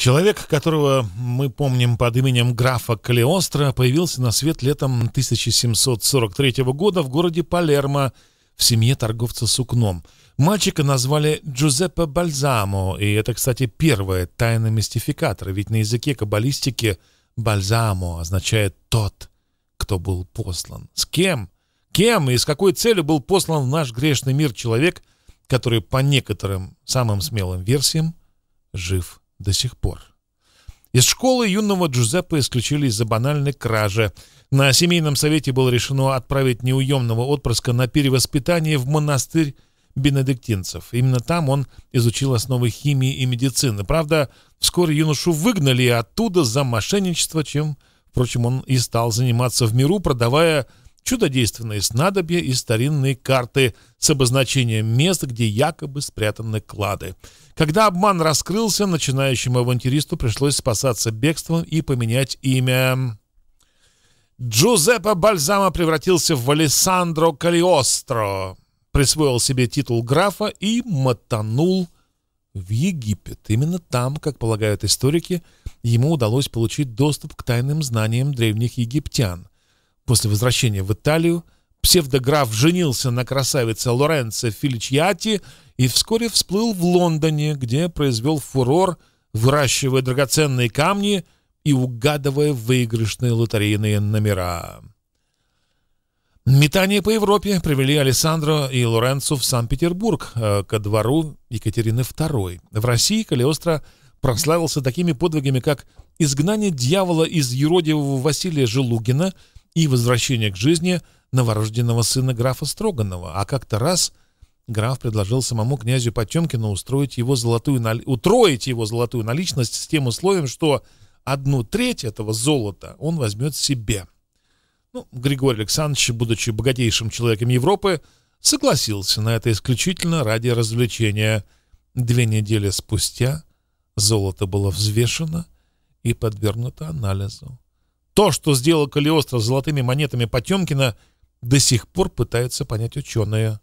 Человек, которого мы помним под именем графа Калиостро, появился на свет летом 1743 года в городе Палермо в семье торговца сукном. Мальчика назвали Джузеппе Бальзамо, и это, кстати, первая тайна мистификатора, ведь на языке каббалистики «бальзамо» означает «тот, кто был послан». С кем? Кем и с какой целью был послан в наш грешный мир человек, который по некоторым самым смелым версиям жив до сих пор. Из школы юного Джузеппе исключили из-за банальной кражи. На семейном совете было решено отправить неуемного отпрыска на перевоспитание в монастырь бенедиктинцев. Именно там он изучил основы химии и медицины. Правда, вскоре юношу выгнали оттуда за мошенничество, чем, впрочем, он и стал заниматься в миру, продавая чудодейственные снадобья и старинные карты с обозначением мест, где якобы спрятаны клады. Когда обман раскрылся, начинающему авантюристу пришлось спасаться бегством и поменять имя. Джузеппе Бальзама превратился в Алессандро Калиостро, присвоил себе титул графа и мотанул в Египет. Именно там, как полагают историки, ему удалось получить доступ к тайным знаниям древних египтян. После возвращения в Италию псевдограф женился на красавице Лоренцо Филичьяти и вскоре всплыл в Лондоне, где произвел фурор, выращивая драгоценные камни и угадывая выигрышные лотерейные номера. Метания по Европе привели Алессандро и Лоренцо в Санкт-Петербург, э, ко двору Екатерины II. В России Калиостро прославился такими подвигами, как изгнание дьявола из юродивого Василия Желугина – и возвращение к жизни новорожденного сына графа Строганова. А как-то раз граф предложил самому князю Потемкину устроить его золотую утроить его золотую наличность с тем условием, что одну треть этого золота он возьмет себе. Ну, Григорий Александрович, будучи богатейшим человеком Европы, согласился на это исключительно ради развлечения. Две недели спустя золото было взвешено и подвергнуто анализу. То, что сделал Калиостро с золотыми монетами Потемкина, до сих пор пытаются понять ученые.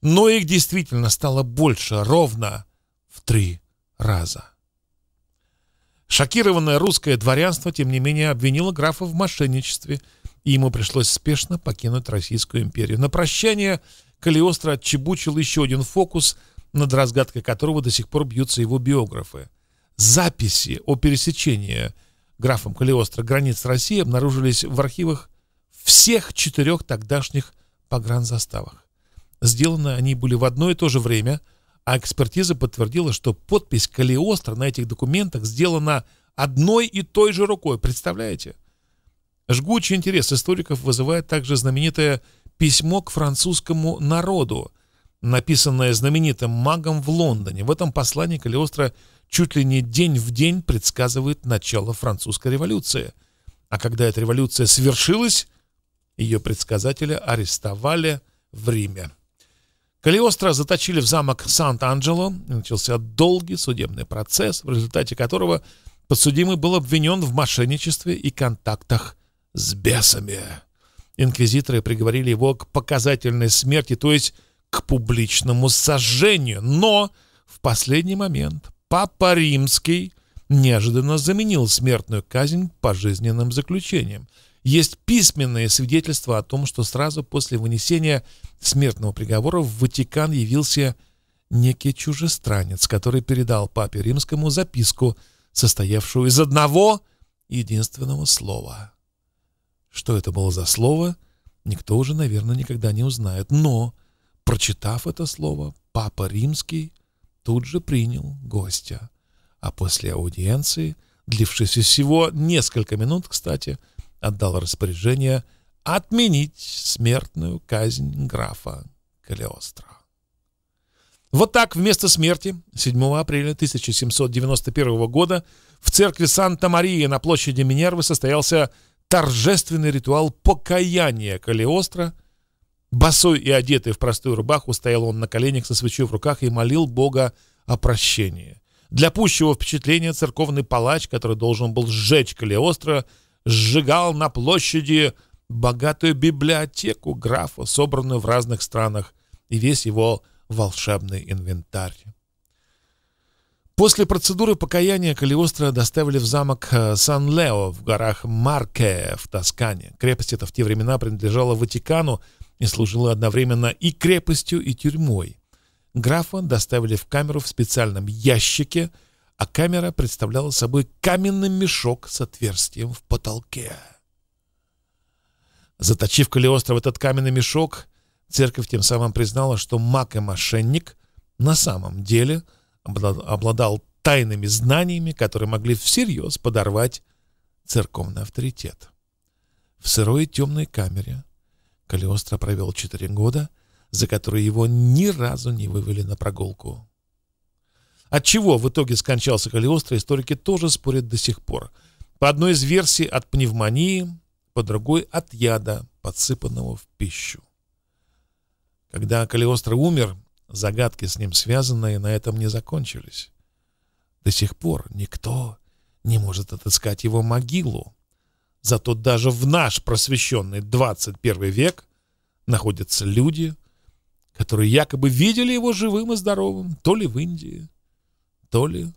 Но их действительно стало больше, ровно в три раза. Шокированное русское дворянство, тем не менее, обвинило графа в мошенничестве, и ему пришлось спешно покинуть Российскую империю. На прощание Калиостро отчебучил еще один фокус, над разгадкой которого до сих пор бьются его биографы. Записи о пересечении графом Калиостро границ России обнаружились в архивах всех четырех тогдашних погранзаставах. Сделаны они были в одно и то же время, а экспертиза подтвердила, что подпись Калиостро на этих документах сделана одной и той же рукой. Представляете? Жгучий интерес историков вызывает также знаменитое письмо к французскому народу, написанное знаменитым магом в Лондоне. В этом послании Калиостро чуть ли не день в день предсказывает начало французской революции. А когда эта революция свершилась, ее предсказателя арестовали в Риме. Калиостро заточили в замок Сант-Анджело, начался долгий судебный процесс, в результате которого подсудимый был обвинен в мошенничестве и контактах с бесами. Инквизиторы приговорили его к показательной смерти, то есть к публичному сожжению. Но в последний момент Папа Римский неожиданно заменил смертную казнь пожизненным заключением. Есть письменные свидетельства о том, что сразу после вынесения смертного приговора в Ватикан явился некий чужестранец, который передал папе римскому записку, состоявшую из одного единственного слова. Что это было за слово, никто уже, наверное, никогда не узнает. Но, прочитав это слово, папа римский тут же принял гостя. А после аудиенции, длившейся всего несколько минут, кстати, отдал распоряжение отменить смертную казнь графа Калиостро. Вот так вместо смерти 7 апреля 1791 года в церкви Санта-Мария на площади Минервы состоялся торжественный ритуал покаяния Калиостро Босой и одетый в простую рубаху стоял он на коленях со свечой в руках и молил Бога о прощении. Для пущего впечатления церковный палач, который должен был сжечь Калиостро, сжигал на площади богатую библиотеку графа, собранную в разных странах, и весь его волшебный инвентарь. После процедуры покаяния Калиостро доставили в замок э, Сан-Лео в горах Марке в Тоскане. Крепость эта в те времена принадлежала Ватикану и служила одновременно и крепостью, и тюрьмой. Графа доставили в камеру в специальном ящике, а камера представляла собой каменный мешок с отверстием в потолке. Заточив в этот каменный мешок, церковь тем самым признала, что маг и мошенник на самом деле – обладал тайными знаниями, которые могли всерьез подорвать церковный авторитет. В сырой темной камере Калиостро провел четыре года, за которые его ни разу не вывели на прогулку. От чего в итоге скончался Калиостро, историки тоже спорят до сих пор. По одной из версий от пневмонии, по другой от яда, подсыпанного в пищу. Когда Калиостро умер, Загадки с ним связанные на этом не закончились. До сих пор никто не может отыскать его могилу. Зато даже в наш просвещенный 21 век находятся люди, которые якобы видели его живым и здоровым то ли в Индии, то ли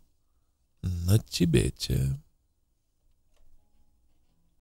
на Тибете.